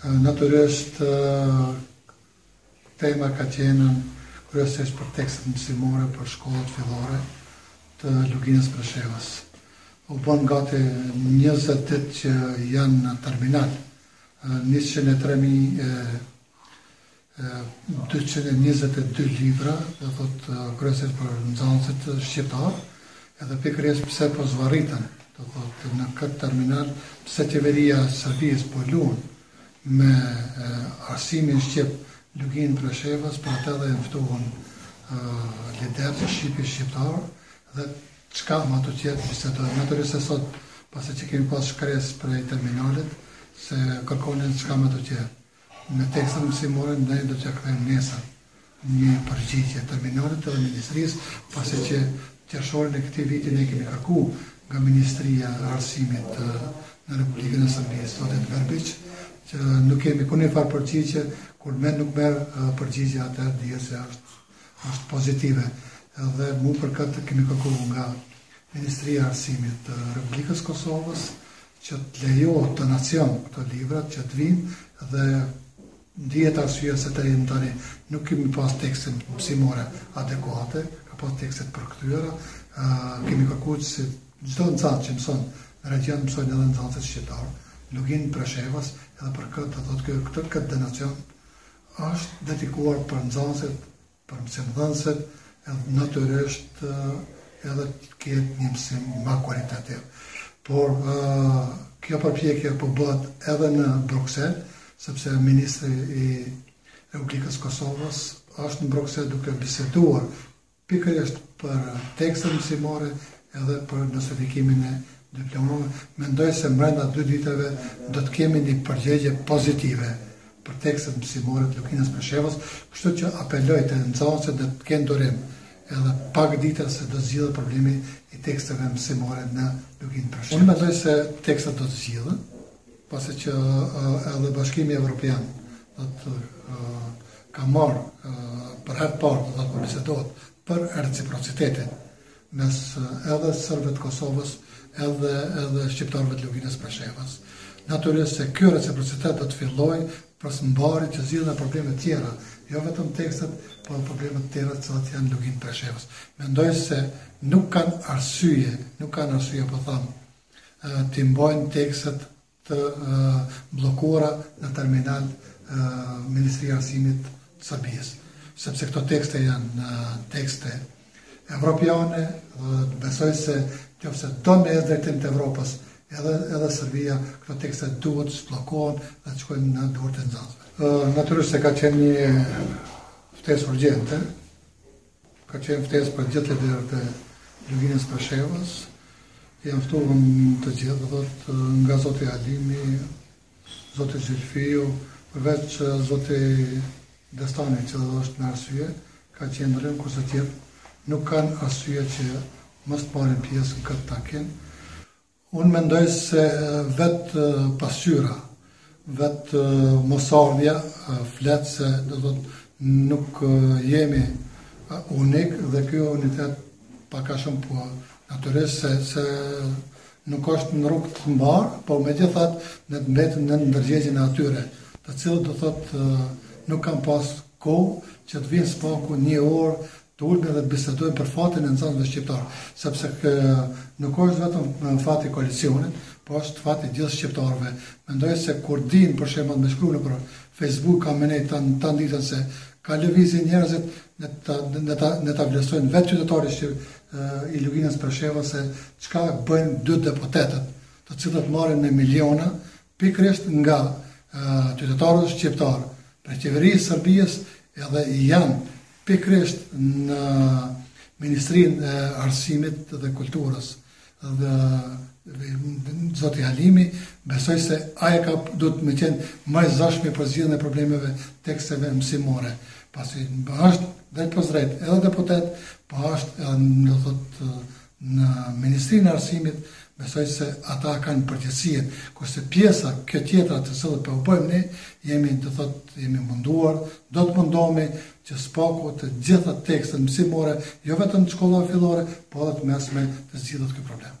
Natyrisht, tema ka qenë kryesisht për tekstet mësimore për shkollat fillore të Luginës Preshevës. U bon gati 20 ditë që janë në terminal, 103.000 dyqind e njëzet e dy libra, do thotë kryesisht për nxënësit shqiptarë, edhe pikërisht pse po zvarriten, do thotë në këtë terminal, pse qeveria e Serbisë po luan me arsimin shqip n'Luginë Preshevës, për atë edhe u ftuan liderët shqipi shqiptarë dhe çka më tutje të bisedojnë. Natyrisht se sot, pasi që kemi pas shkresë prej terminalit, se kërkoni çka më tutje. Me tekstet mësimore ne do t'ia kthejmë nesër një përgjigje terminalit edhe Ministrisë, pasi në qershorin e këtij viti ne kemi kërku nga Ministria e Arsimit në Republikën e Serbisë, Zotit Verbiq, që nuk kemi kurrnjë farë përgjigje, kur më nuk merr përgjigje atëherë dihet se është është pozitive. Dhe mu për këtë kemi kërku nga Ministria e Arsimit të Republikës së Kosovës, që të lejojë donacion këto librat që të vijnë dhe dihet arsyeja se deri më tani nuk kemi pas tekste mësimore adekuate, ka pas tekste të përkthyera, kemi kërku si çdo nxënës që mëson në region të mësojnë edhe nxënësit shqiptarë n'Luginë Preshevës, edhe për këtë do të thotë ky ky donacion është dedikuar për nxënësit Për mësimdhënësit edhe natyrisht edhe të ketë një mësim më kualitativ. Por kjo përpjekje po bëhet edhe në Bruksel, sepse ministri i Republikës së Kosovës është në Bruksel duke biseduar pikërisht për tekstet mësimore edhe për nostrifikimin e diplomave. Mendoj se mbrenda dy ditëve do të kemi një përgjegje pozitive për tekstet mësimore të Luginës Preshevës, kështu që apeloj te nxënësit që të kenë durim, edhe pak dita se do të zgjidhet problemi i teksteve mësimore në Luginë Preshevës. Unë mendoj se tekstet do të zgjidhen, pasi që edhe Bashkimi Evropian do të ka marrë për herë të parë do të bisedohet për reciprocitetin mes edhe serbëve të Kosovës edhe edhe shqiptarëve të Luginës Preshevës. Natyrisht se ky reciprocitet do të fillojë për së mbari që të zgjidhen edhe problemet tjera, jo vetëm tekstet, por edhe problemet tjera të cilat janë në Luginë Preshevës. Mendoj se nuk kanë arsye, nuk kanë arsye po them, t'i mbajnë tekstet të bllokuara në terminal Ministri i Arsimit të Serbisë, sepse këto tekste janë tekste evropiane dhe besoj se qoftë se do me ecë në drejtim të Evropës, edhe edhe Serbia këto tekste duhet të zhbllokohen dhe të shkojnë në duart e nxënësve. Natyrisht se ka qenë një ftesë urgjente Ka qenë ftesë për gjithë liderët e Luginës Preshevës. Janë ftu të gjithë, do të thotë nga zoti Halimi, zoti Zylfiu, përveç zoti Destani i cili është me arsye, ka qenë n'rrugë, kurse tjerë nuk kanë arsye që mos të marrin pjesë në këtë takim. Unë mendoj se vetë pasqyra, vetë mosardhja flet se do thotë nuk jemi unik dhe kjo unitet pak a shumë po natyrisht se, se nuk është në rrugë të mbarë, por megjithatë le të mbetet në ndërgjegjën e atyre, të cilët do thotë nuk kanë pas kohë që të vinë së paku një orë të ulemi dhe të bisedojmë për fatin e nxënësve shqiptarë, sepse nuk është vetëm fati i koalicionit, po është fati i gjithë shqiptarëve. Mendoj se kur dinë për shembull me shkru nëpër Facebook ka me nejt ta tanë ditën se kah lëvizin njerëzit le ta le ta le ta vlerësojnë vetë qytetari shqip i Luginës për shembull se çka bëjnë dy deputetët të cilët marrin me miliona Pikërisht nga qytetarët shqiptarë prej qeverisë së Serbisë edhe janë pikërisht në Ministrinë e Arsimit dhe Kulturës dhe zoti Halimi besoj se ai ka dashtë me qenë ma i zëshmi për zgjidhjen e problemeve të teksteve mësimore, pasi është drejtpërdrejt edhe deputet, po është edhe do thotë Në Ministrinë e Arsimit besoj se ata kanë përgjegjësi, kurse pjesa kjo tjetra të cilën po e bëjmë ne, jemi do thotë jemi munduar, do të mundohemi që së paku të gjitha tekstet mësimore, jo vetëm të shkollave fillore, po edhe të mesme të zgjidhet kjo problem.